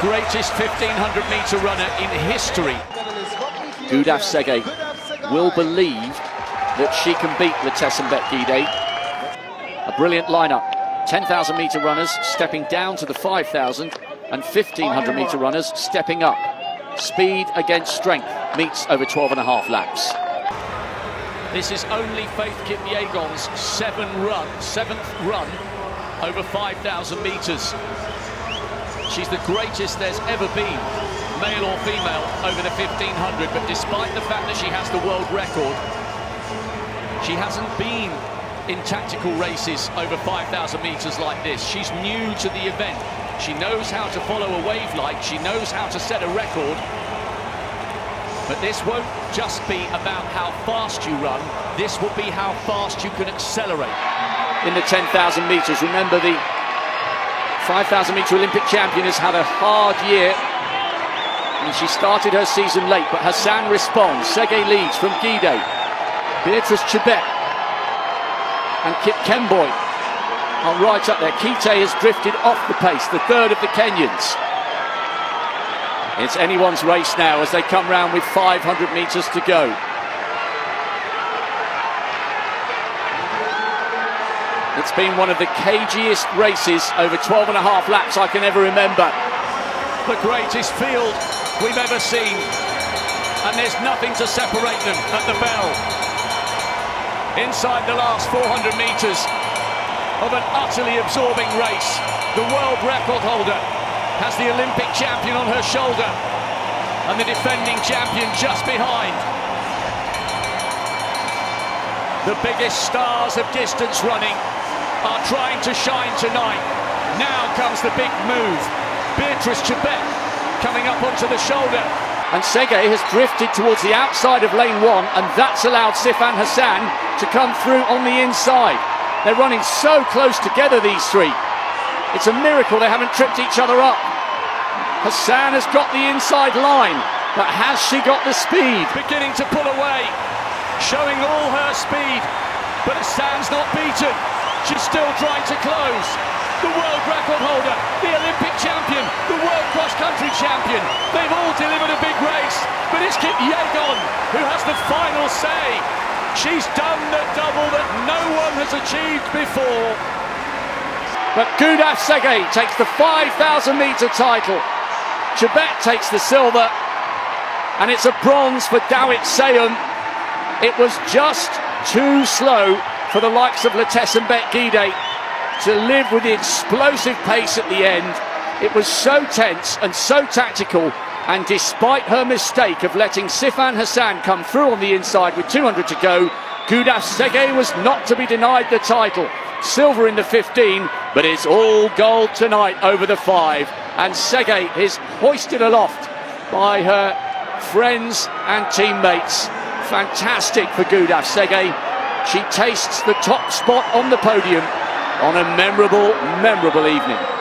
greatest 1500 metre runner in history. Gudaf Tsegay will believe that she can beat Letesenbet Gidey. A brilliant lineup. 10,000 metre runners stepping down to the 5,000 and 1,500 metre runners stepping up. Speed against strength meets over 12 and a half laps. This is only Faith Kipyegon's seven run, seventh run over 5,000 metres. She's the greatest there's ever been, male or female, over the 1500. But despite the fact that she has the world record, she hasn't been in tactical races over 5,000 metres like this. She's new to the event. She knows how to follow a Wavelight. She knows how to set a record. But this won't just be about how fast you run. This will be how fast you can accelerate. In the 10,000 metres, remember the 5,000 metre Olympic champion has had a hard year and she started her season late, but Hassan responds. Tsegay leads from Gidey. Beatrice Chebet and Kipkemboi are right up there. Kite has drifted off the pace, the third of the Kenyans. It's anyone's race now as they come round with 500 metres to go. It's been one of the cagiest races over 12 and a half laps I can ever remember. The greatest field we've ever seen. And there's nothing to separate them at the bell. Inside the last 400 metres of an utterly absorbing race, the world record holder has the Olympic champion on her shoulder and the defending champion just behind. The biggest stars of distance running are trying to shine tonight. Now comes the big move. Beatrice Chebet coming up onto the shoulder. And Tsegay has drifted towards the outside of lane one, and that's allowed Sifan Hassan to come through on the inside. They're running so close together, these three. It's a miracle they haven't tripped each other up. Hassan has got the inside line, but has she got the speed? Beginning to pull away, showing all her speed, but Hassan's not beaten. She's still trying to close. The world record holder, the Olympic champion, the world cross-country champion. They've all delivered a big race, but it's Kipyegon who has the final say. She's done the double that no one has achieved before. But Gudaf Tsegay takes the 5,000 metre title. Chebet takes the silver, and it's a bronze for Dawit Seyum. It was just too slow for the likes of Letesenbet Gidey to live with the explosive pace at the end. It was so tense and so tactical, and despite her mistake of letting Sifan Hassan come through on the inside with 200 to go, Gudaf Tsegay was not to be denied the title. Silver in the 15, but it's all gold tonight over the five. And Tsegay is hoisted aloft by her friends and teammates. Fantastic for Gudaf Tsegay. She tastes the top spot on the podium on a memorable, memorable evening.